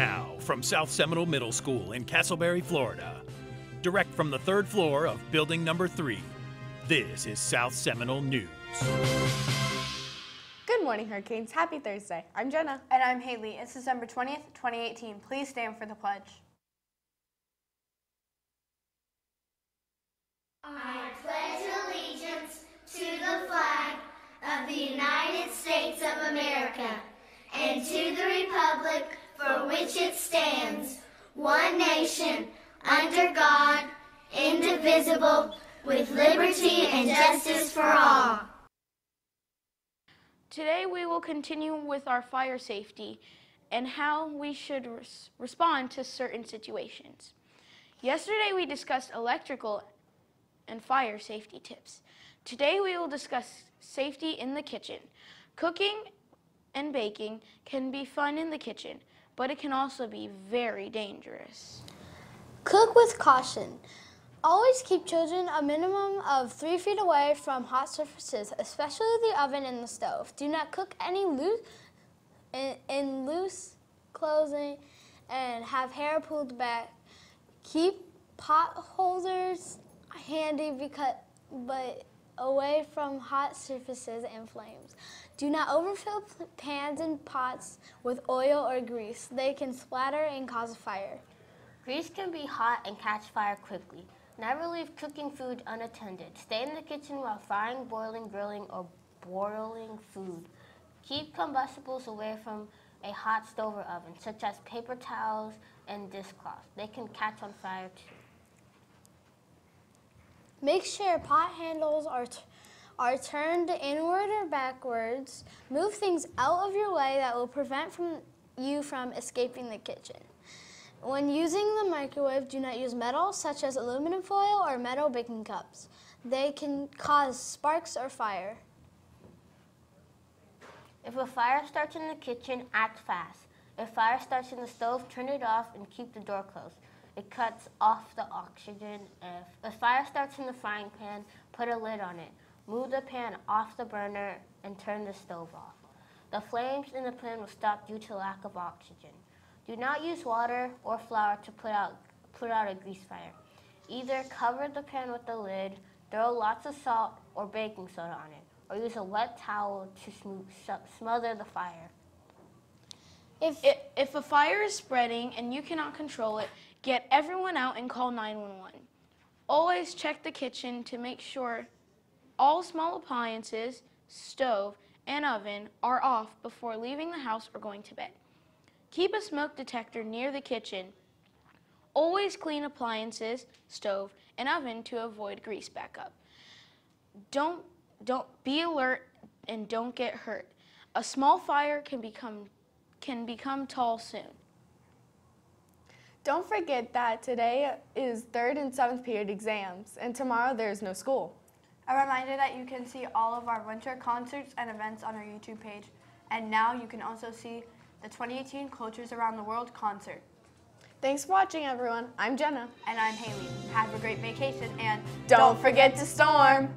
now, from South Seminole Middle School in Casselberry, Florida, direct from the third floor of building number three, this is South Seminole News. Good morning, Hurricanes. Happy Thursday. I'm Jenna. And I'm Haley. It's December 20th, 2018. Please stand for the pledge. I pledge allegiance to the flag of the United States of America and to the republic for which it stands, one nation, under God, indivisible, with liberty and justice for all. Today we will continue with our fire safety and how we should res- respond to certain situations. Yesterday we discussed electrical and fire safety tips. Today we will discuss safety in the kitchen. Cooking and baking can be fun in the kitchen, but it can also be very dangerous. Cook with caution. Always keep children a minimum of three feet away from hot surfaces, especially the oven and the stove. Do not cook any loose in, in loose clothing and have hair pulled back. Keep pot holders handy because but away from hot surfaces and flames. Do not overfill pans and pots with oil or grease. They can splatter and cause a fire. Grease can be hot and catch fire quickly. Never leave cooking food unattended. Stay in the kitchen while frying, boiling, grilling, or boiling food. Keep combustibles away from a hot stove or oven, such as paper towels and dishcloths. They can catch on fire too. Make sure pot handles are, are turned inward or backwards. Move things out of your way that will prevent from you from escaping the kitchen. When using the microwave, do not use metal such as aluminum foil or metal baking cups. They can cause sparks or fire. If a fire starts in the kitchen, act fast. If fire starts in the stove, turn it off and keep the door closed. It cuts off the oxygen. If a fire starts in the frying pan, put a lid on it. Move the pan off the burner and turn the stove off. The flames in the pan will stop due to lack of oxygen. Do not use water or flour to put out, put out a grease fire. Either cover the pan with a lid, throw lots of salt or baking soda on it, or use a wet towel to smo- smother the fire. If I- If a fire is spreading and you cannot control it, get everyone out and call 911. Always check the kitchen to make sure all small appliances, stove, and oven are off before leaving the house or going to bed. Keep a smoke detector near the kitchen. Always clean appliances, stove, and oven to avoid grease backup. Don't don't be alert and don't get hurt. A small fire can become can become tall soon. Don't forget that today is third and seventh period exams, and tomorrow there is no school. A reminder that you can see all of our winter concerts and events on our YouTube page. And now you can also see the 2018 Cultures Around the World concert. Thanks for watching, everyone. I'm Jenna. And I'm Haley. Have a great vacation and Don't forget to storm.